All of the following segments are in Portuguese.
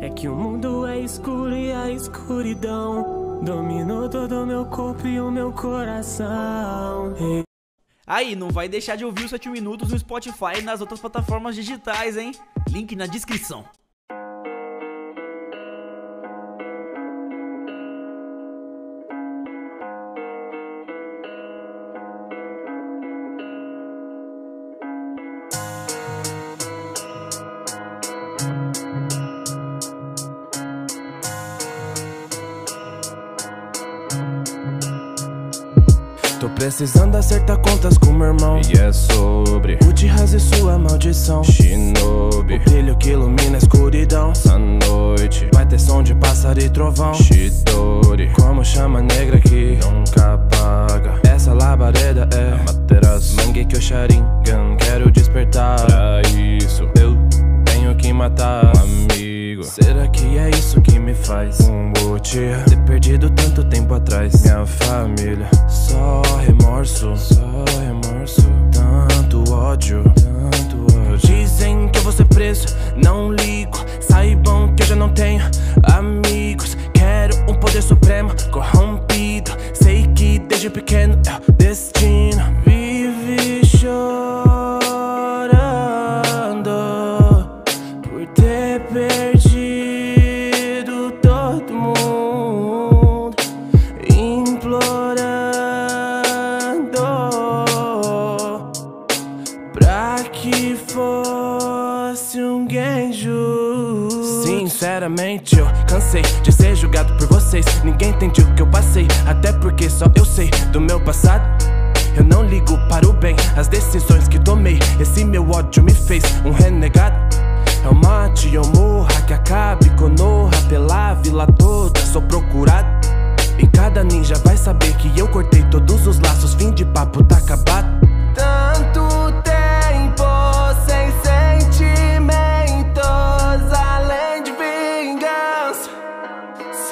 É que o mundo é escuro e a escuridão dominou todo o meu corpo e o meu coração. Aí, não vai deixar de ouvir os 7 minutos no Spotify e nas outras plataformas digitais, hein? Link na descrição. Tô precisando acertar contas com meu irmão. E é sobre Uchihaze e sua maldição. Shinobi O brilho que ilumina a escuridão. Essa noite Vai ter som de pássaro e trovão. Shidori Como chama negra que nunca apaga. Essa labareda é Materas Mangue o Sharingan. Quero despertar. Pra isso Eu tenho que matar. Amigo Será que é isso que me faz um Uchiha Ter perdido tanto família. Só remorso Só remorso. Tanto ódio Tanto ódio. Dizem que eu vou ser preso Não ligo. Saibam que eu já não tenho amigos. Quero um poder supremo Corrompido. Sei que desde pequeno é o destino Sinceramente, eu cansei de ser julgado por vocês. Ninguém entende o que eu passei, até porque só eu sei do meu passado. Eu não ligo para o bem, as decisões que tomei. Esse meu ódio me fez um renegado. Eu mate ou morra, que acabe Konoha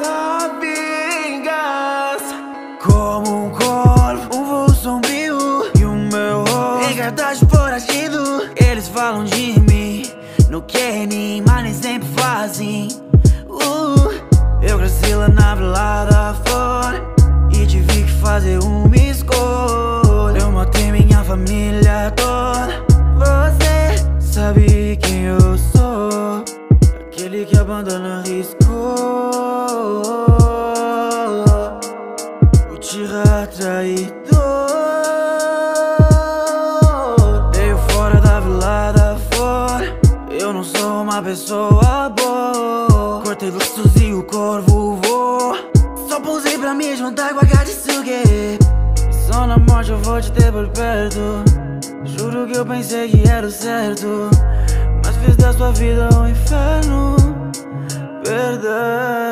Só vingança. Como um corvo, um voo sombrio E o meu rosto. Cartaz foragido Eles falam de mim. No Kenny Mas nem sempre fazem. Uh, Eu cresci lá na velada fora E tive que fazer uma escolha. Eu matei minha família toda. Você sabe quem eu sou? Aquele que abandona riscou o tira traidor Veio fora da velada fora. Eu não sou uma pessoa boa. Cortei laços e o corvo voa. Só pousei pra me juntar com a Katsuki Só na morte eu vou te ter por perto. Juro que eu pensei que era o certo. Mas fiz da sua vida um inferno. Perdão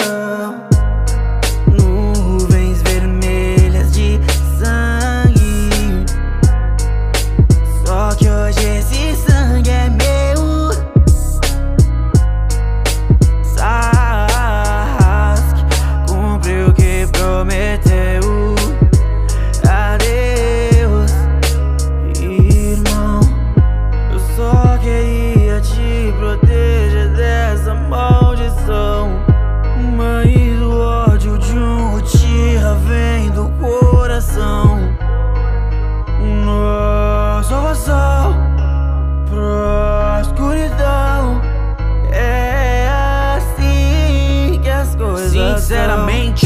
Salvação pra escuridão. É assim que as coisas Sinceramente, eu